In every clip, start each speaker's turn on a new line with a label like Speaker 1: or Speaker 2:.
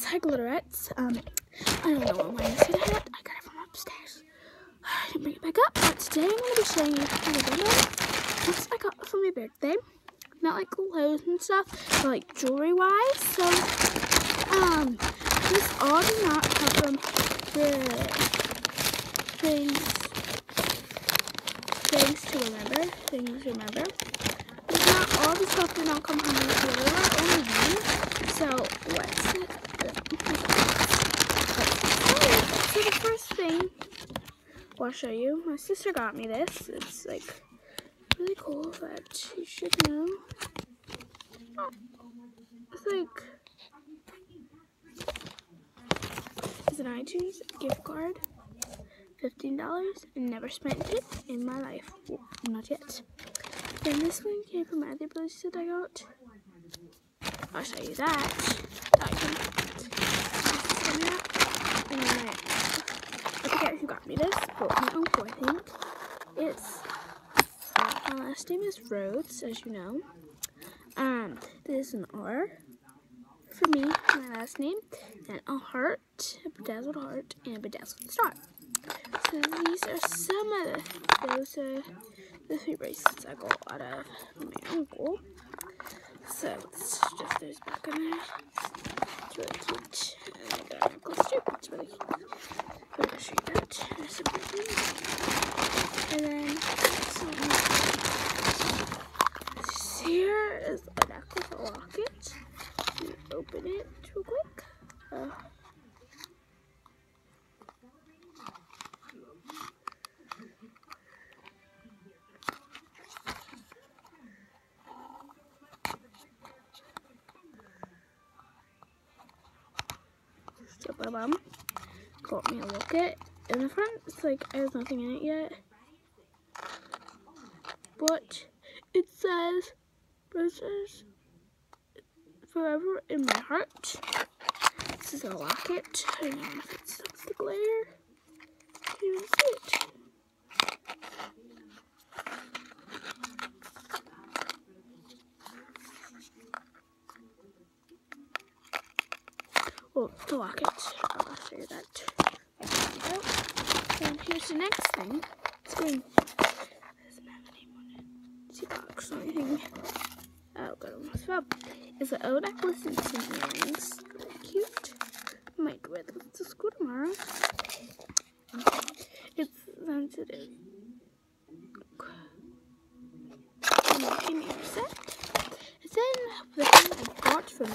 Speaker 1: these are glitterettes. Um, I don't know what mine is gonna hit. I got it from upstairs. I didn't bring it back up, but today I'm gonna be showing you how to do What I got for my birthday. Not like clothes and stuff, but like jewelry wise. So, um, these all do not come from the things, things to remember, things to remember. Not all the stuff did not come from the jewelry, only one. So, let's so the first thing I'll show you. My sister got me this. It's like really cool that you should know. It's like it's an iTunes gift card. $15 and never spent it in my life. Well, not yet. Then this one came from other places that I got. I'll show you that. That came. And then I forget who got me this, but my uncle, I think. It's, uh, my last name is Rhodes, as you know. Um, this is an R for me, my last name, and a heart, a bedazzled heart, and a bedazzled star. So these are some of the, those are the three bracelets I got out of my uncle. So it's just those back in there. It's really cute. And I got a necklace cute. I'm gonna show you. And then so, here is a necklace, a locket. You open it real quick. Uh, so, bum got me a locket. In the front, it's like there's nothing in it yet. But it says roses forever in my heart. This is a locket. I don't know if it stops the glare. See it. Oh, well, the locket. I'll show you that. The next thing. It's green. a name on it. Box or anything. Oh, got almost fell. It's an old necklace and some earrings. Cute. I might wear this to school tomorrow. It's sensitive. And they gave me a set. And then the thing I got from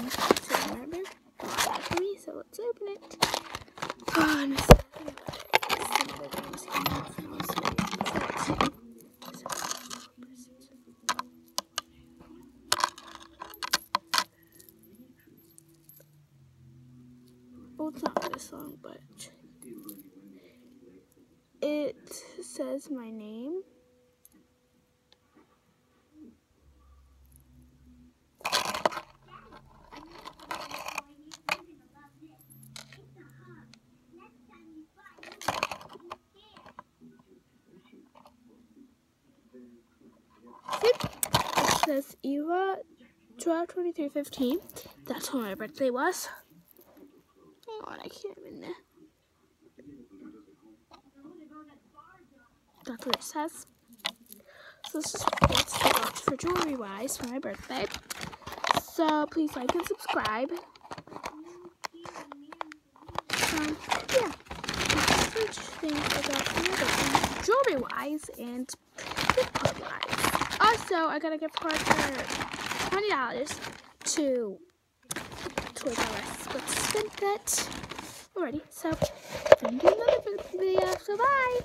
Speaker 1: Remember? For me, so let's open it. Oh, well, it's not this song, but it says my name. It says Eva 12 23 15. That's when my birthday was. Hang on, I can't even. That's what it says. So this is what's the box for jewelry wise for my birthday. So please like and subscribe. Um, yeah. Jewelry wise and gift wise. Also, I got a gift card for twenty dollars to Toys R Us. But spent that already. So, thank you another video. So bye.